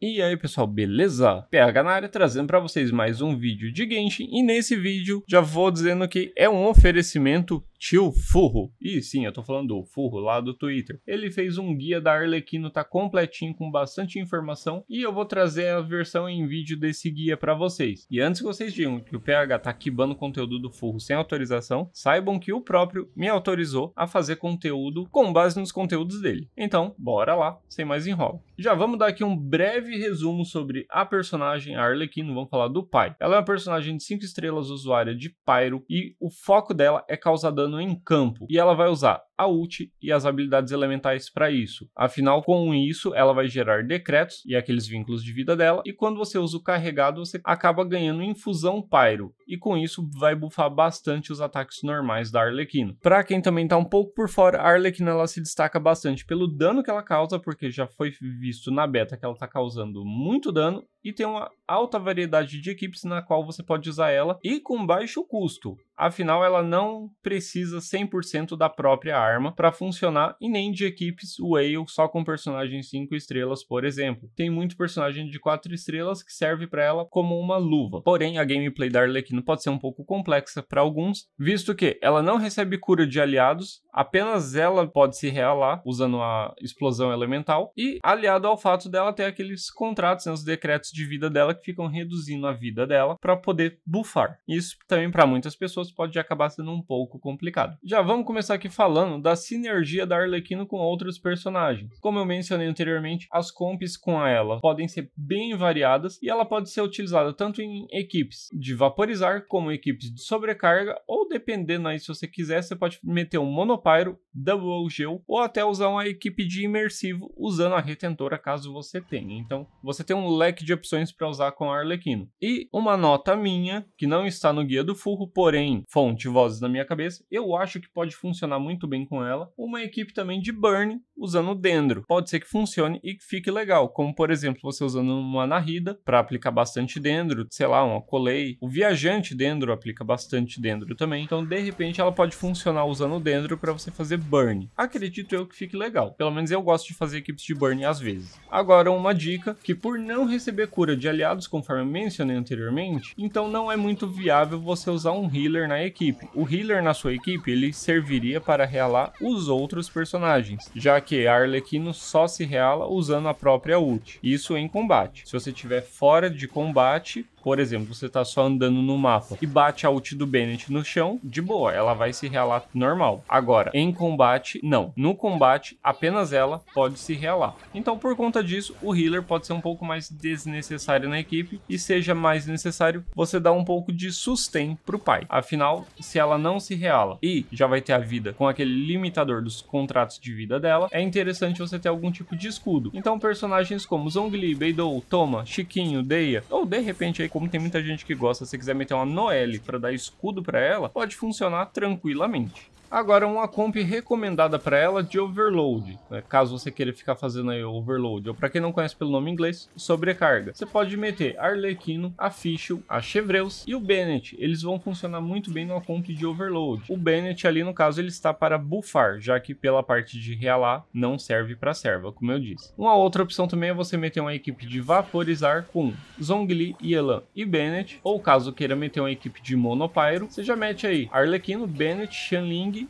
E aí pessoal, beleza? PH na área trazendo para vocês mais um vídeo de Genshin e nesse vídeo já vou dizendo que é um oferecimento tio Furro. E sim, eu tô falando do Furro lá do Twitter. Ele fez um guia da Arlequino, tá completinho com bastante informação e eu vou trazer a versão em vídeo desse guia para vocês. E antes que vocês digam que o PH tá quibando conteúdo do Furro sem autorização, saibam que o próprio me autorizou a fazer conteúdo com base nos conteúdos dele. Então, bora lá, sem mais enrolo. Já vamos dar aqui um breve resumo sobre a personagem Arlequino, vamos falar do pai. Ela é uma personagem de 5 estrelas usuária de Pyro e o foco dela é causar dano em campo. E ela vai usar a ult e as habilidades elementais para isso. Afinal, com isso, ela vai gerar decretos e aqueles vínculos de vida dela, e quando você usa o carregado, você acaba ganhando infusão Pyro, e com isso vai buffar bastante os ataques normais da Arlequino. Para quem também está um pouco por fora, a Arlequino ela se destaca bastante pelo dano que ela causa, porque já foi visto na beta que ela está causando muito dano, e tem uma alta variedade de equipes na qual você pode usar ela e com baixo custo. Afinal, ela não precisa 100% da própria arma para funcionar e nem de equipes Whale só com personagens 5 estrelas, por exemplo. Tem muito personagem de 4 estrelas que serve para ela como uma luva. Porém, a gameplay da Arlequino pode ser um pouco complexa para alguns, visto que ela não recebe cura de aliados, apenas ela pode se realar usando a explosão elemental e aliado ao fato dela ter aqueles contratos, né, os decretos de vida dela que ficam reduzindo a vida dela para poder buffar. Isso também para muitas pessoas pode acabar sendo um pouco complicado. Já vamos começar aqui falando da sinergia da Arlequino com outros personagens. Como eu mencionei anteriormente, as comps com ela podem ser bem variadas e ela pode ser utilizada tanto em equipes de vaporizar como equipes de sobrecarga ou dependendo aí se você quiser, você pode meter um monopyro, double gel ou até usar uma equipe de imersivo usando a retentora caso você tenha. Então, você tem um leque de opções para usar com a Arlequino. E uma nota minha, que não está no guia do Furro, porém fonte vozes na minha cabeça, eu acho que pode funcionar muito bem com ela. Uma equipe também de burn usando o Dendro. Pode ser que funcione e que fique legal, como por exemplo você usando uma Narida para aplicar bastante Dendro, sei lá, uma Colei. O Viajante Dendro aplica bastante Dendro também, então de repente ela pode funcionar usando o Dendro para você fazer burn. Acredito eu que fique legal, pelo menos eu gosto de fazer equipes de burn às vezes. Agora uma dica, que por não receber cura de aliados, conforme mencionei anteriormente, então não é muito viável você usar um healer na equipe. O healer na sua equipe, ele serviria para realar os outros personagens, já que a Arlequino só se reala usando a própria ult. Isso em combate. Se você estiver fora de combate, por exemplo, você tá só andando no mapa e bate a ult do Bennett no chão, de boa, ela vai se realar normal. Agora, em combate, não. No combate, apenas ela pode se realar. Então, por conta disso, o healer pode ser um pouco mais desnecessário na equipe e seja mais necessário você dar um pouco de sustain pro pai. Afinal, se ela não se reala e já vai ter a vida com aquele limitador dos contratos de vida dela, é interessante você ter algum tipo de escudo. Então, personagens como Zhongli, Beidou, Toma, Chiquinho, Deia, ou de repente aí como tem muita gente que gosta, se quiser meter uma Noelle para dar escudo para ela, pode funcionar tranquilamente. Agora, uma comp recomendada para ela de overload, né? caso você queira ficar fazendo aí overload, ou para quem não conhece pelo nome inglês, sobrecarga. Você pode meter Arlequino, a Fischl, a Chevreus e o Bennett. Eles vão funcionar muito bem numa comp de overload. O Bennett ali, no caso, ele está para buffar, já que pela parte de realar não serve para serva, como eu disse. Uma outra opção também é você meter uma equipe de vaporizar com Zhongli, Yelan e Bennett, ou caso queira meter uma equipe de monopyro, você já mete aí Arlequino, Bennett,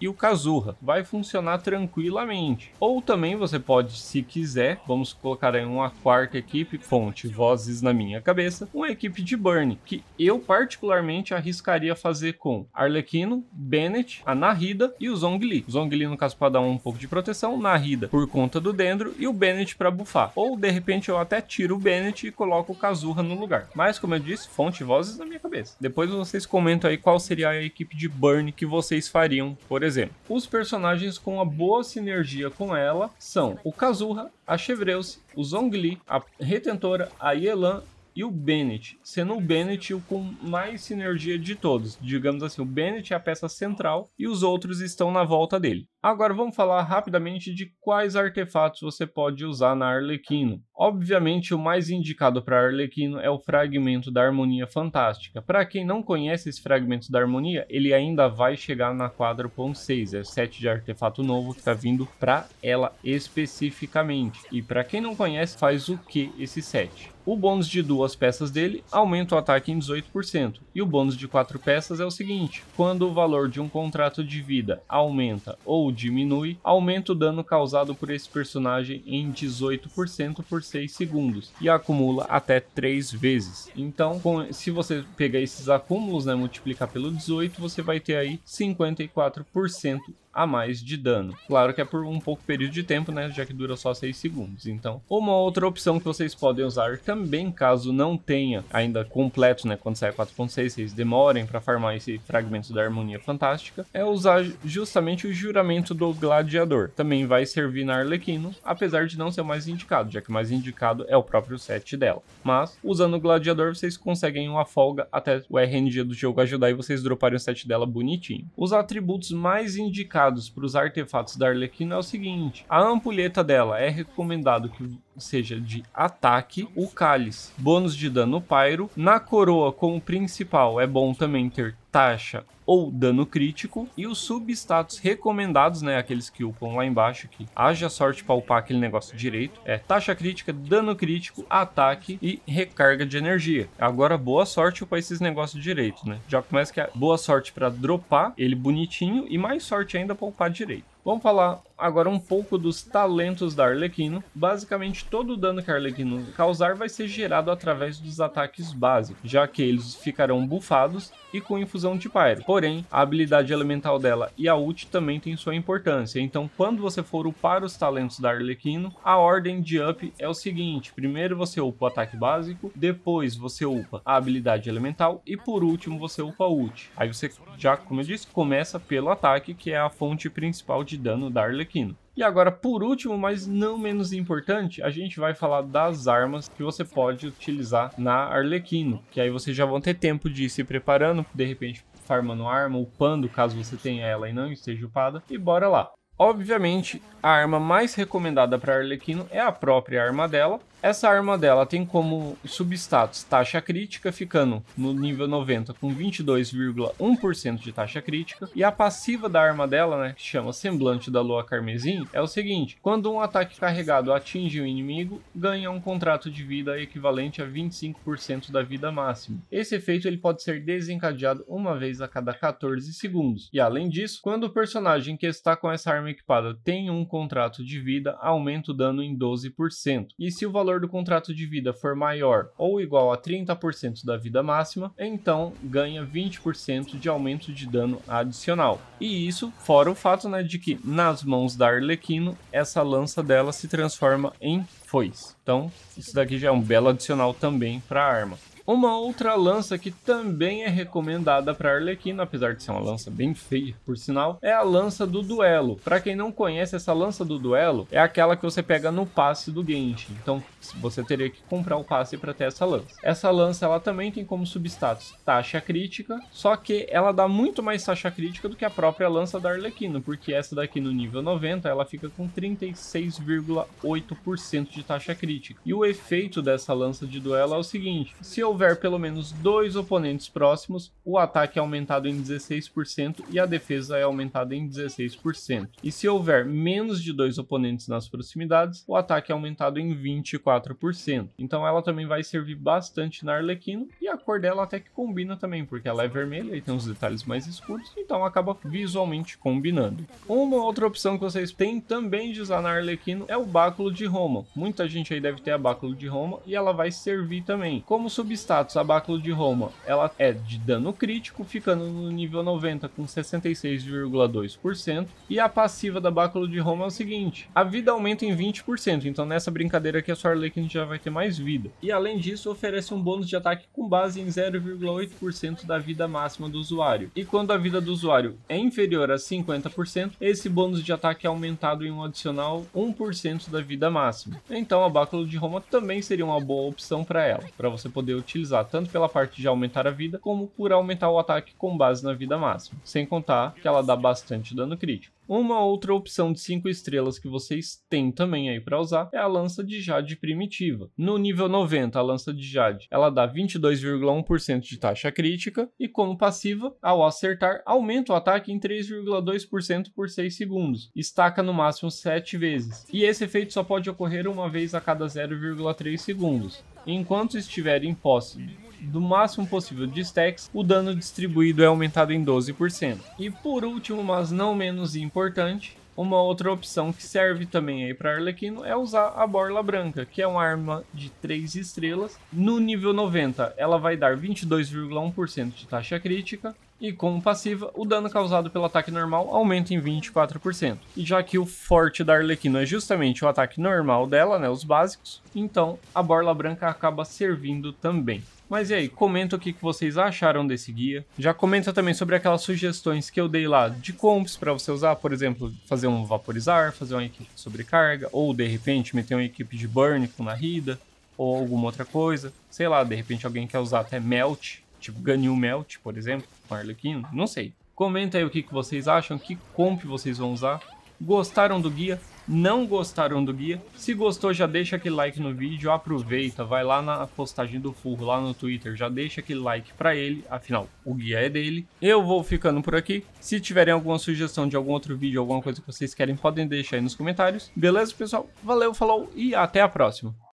E o Kazuha. Vai funcionar tranquilamente. Ou também você pode, se quiser, vamos colocar aí uma quarta equipe, fonte, vozes na minha cabeça, uma equipe de Burn, que eu particularmente arriscaria fazer com Arlequino, Bennett, a Nahida e o Zhongli. Zhongli, no caso, para dar um pouco de proteção, Nahida por conta do Dendro e o Bennett para bufar. Ou, de repente, eu até tiro o Bennett e coloco o Kazuha no lugar. Mas, como eu disse, fonte, vozes na minha cabeça. Depois vocês comentam aí qual seria a equipe de Burn que vocês fariam, por por exemplo, os personagens com uma boa sinergia com ela são o Kazuha, a Chevreuse, o Zhongli, a Retentora, a Yelan e o Bennett, sendo o Bennett o com mais sinergia de todos. Digamos assim, o Bennett é a peça central e os outros estão na volta dele. Agora vamos falar rapidamente de quais artefatos você pode usar na Arlequino. Obviamente o mais indicado para Arlequino é o fragmento da Harmonia Fantástica. Para quem não conhece esse fragmento da Harmonia, ele ainda vai chegar na 4.6, é o set de artefato novo que está vindo para ela especificamente. E para quem não conhece, faz o que esse set? O bônus de duas peças dele aumenta o ataque em 18%. E o bônus de quatro peças é o seguinte: quando o valor de um contrato de vida aumenta ou diminui, aumenta o dano causado por esse personagem em 18% por 6 segundos e acumula até 3 vezes. Então, com, se você pegar esses acúmulos, né, multiplicar pelo 18, você vai ter aí 54% a mais de dano. Claro que é por um pouco período de tempo, né, já que dura só 6 segundos. Então, uma outra opção que vocês podem usar também, caso não tenha ainda completo, né, quando sai 4.6, vocês demorem para farmar esse fragmento da harmonia fantástica, é usar justamente o juramento do gladiador. Também vai servir na Arlequino, apesar de não ser o mais indicado, já que o mais indicado é o próprio set dela. Mas, usando o gladiador, vocês conseguem uma folga até o RNG do jogo ajudar e vocês droparem o set dela bonitinho. Os atributos mais indicados para os artefatos da Arlequina é o seguinte: a ampulheta dela é recomendado que seja de ataque, o cálice, bônus de dano pyro, na coroa como principal é bom também ter taxa ou dano crítico e os substatus recomendados, né, aqueles que upam lá embaixo que haja sorte para upar aquele negócio direito, é taxa crítica, dano crítico, ataque e recarga de energia. Agora boa sorte para esses negócios direito, né? Já começa que é boa sorte para dropar ele bonitinho e mais sorte ainda para upar direito. Vamos falar agora um pouco dos talentos da Arlequino. Basicamente, todo o dano que a Arlequino causar vai ser gerado através dos ataques básicos, já que eles ficarão bufados e com infusão de Pyro. Porém, a habilidade elemental dela e a ult também tem sua importância. Então, quando você for upar os talentos da Arlequino, a ordem de up é o seguinte: primeiro você upa o ataque básico, depois você upa a habilidade elemental e por último você upa a ult. Aí você já, como eu disse, começa pelo ataque, que é a fonte principal de dano da Arlequino. E agora, por último, mas não menos importante, a gente vai falar das armas que você pode utilizar na Arlequino, que aí vocês já vão ter tempo de ir se preparando, de repente farmando arma, upando caso você tenha ela e não esteja upada, e bora lá. Obviamente, a arma mais recomendada para Arlequino é a própria arma dela, essa arma dela tem como substatus taxa crítica, ficando no nível 90 com 22,1% de taxa crítica. E a passiva da arma dela, né, que chama Semblante da Lua Carmesim, é o seguinte: quando um ataque carregado atinge o um inimigo, ganha um contrato de vida equivalente a 25% da vida máxima. Esse efeito ele pode ser desencadeado uma vez a cada 14 segundos. E além disso, quando o personagem que está com essa arma equipada tem um contrato de vida, aumenta o dano em 12%. E se o valor valor do contrato de vida for maior ou igual a 30% da vida máxima, então ganha 20% de aumento de dano adicional. E isso fora o fato né, de que nas mãos da Arlequino, essa lança dela se transforma em foice. Então, isso daqui já é um belo adicional também para a arma. Uma outra lança que também é recomendada para Arlequina, apesar de ser uma lança bem feia, por sinal, é a lança do duelo. Para quem não conhece, essa lança do duelo é aquela que você pega no passe do Genshin. Então, você teria que comprar o passe para ter essa lança. Essa lança ela também tem como substatus taxa crítica, só que ela dá muito mais taxa crítica do que a própria lança da Arlequina, porque essa daqui no nível 90 ela fica com 36,8% de taxa crítica. E o efeito dessa lança de duelo é o seguinte: se eu houver pelo menos dois oponentes próximos, o ataque é aumentado em 16% e a defesa é aumentada em 16%. E se houver menos de dois oponentes nas proximidades, o ataque é aumentado em 24%. Então ela também vai servir bastante na Arlequino e a cor dela até que combina também, porque ela é vermelha e tem uns detalhes mais escuros, então acaba visualmente combinando. Uma outra opção que vocês têm também de usar na Arlequino é o báculo de Roma. Muita gente aí deve ter a báculo de Roma e ela vai servir também como substância status, a Báculo de Roma, ela é de dano crítico, ficando no nível 90 com 66,2%. E a passiva da Báculo de Roma é o seguinte: a vida aumenta em 20%, então nessa brincadeira aqui a sua Arlequin já vai ter mais vida. E além disso, oferece um bônus de ataque com base em 0,8% da vida máxima do usuário. E quando a vida do usuário é inferior a 50%, esse bônus de ataque é aumentado em um adicional 1% da vida máxima. Então a Báculo de Roma também seria uma boa opção para ela, para você poder utilizar tanto pela parte de aumentar a vida, como por aumentar o ataque com base na vida máxima. Sem contar que ela dá bastante dano crítico. Uma outra opção de 5 estrelas que vocês têm também aí para usar é a lança de jade primitiva. No nível 90, a lança de jade, ela dá 22,1% de taxa crítica e como passiva, ao acertar, aumenta o ataque em 3,2% por 6 segundos. Estaca no máximo 7 vezes. E esse efeito só pode ocorrer uma vez a cada 0,3 segundos. Enquanto estiver em posse do máximo possível de stacks, o dano distribuído é aumentado em 12%. E por último, mas não menos importante, uma outra opção que serve também aí para Arlequino é usar a Borla Branca, que é uma arma de 3 estrelas. No nível 90, ela vai dar 22,1% de taxa crítica, e como passiva, o dano causado pelo ataque normal aumenta em 24%. E já que o forte da Arlequino é justamente o ataque normal dela, né, os básicos, então a Borla Branca acaba servindo também. Mas e aí, comenta o que vocês acharam desse guia. Já comenta também sobre aquelas sugestões que eu dei lá de comps para você usar, por exemplo, fazer um vaporizar, fazer uma equipe de sobrecarga, ou de repente meter uma equipe de burn com narrida, ou alguma outra coisa. Sei lá, de repente alguém quer usar até melt, tipo Ganyu Melt, por exemplo, com Arlequino, não sei. Comenta aí o que vocês acham, que comp vocês vão usar. Gostaram do guia? Não gostaram do guia? Se gostou, já deixa aquele like no vídeo, aproveita, vai lá na postagem do Furro, lá no Twitter, já deixa aquele like pra ele, afinal, o guia é dele. Eu vou ficando por aqui. Se tiverem alguma sugestão de algum outro vídeo, alguma coisa que vocês querem, podem deixar aí nos comentários. Beleza, pessoal? Valeu, falou e até a próxima.